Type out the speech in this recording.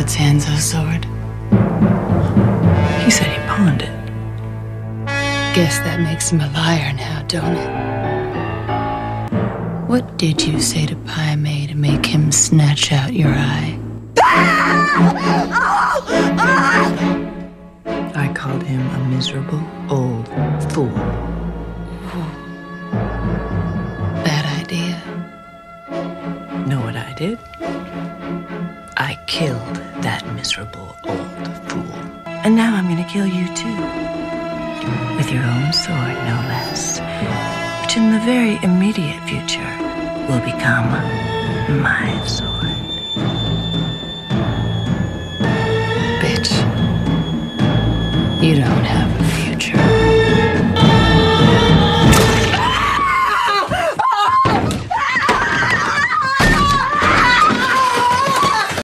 Lord Hanzo's sword? He said he pawned it. Guess that makes him a liar now, don't it? What did you say to Pai Mei to make him snatch out your eye? I called him a miserable old fool. Bad idea. Know what I did? I killed that miserable old fool. And now I'm gonna kill you too. With your own sword, no less. Which in the very immediate future will become my sword. Bitch. You don't have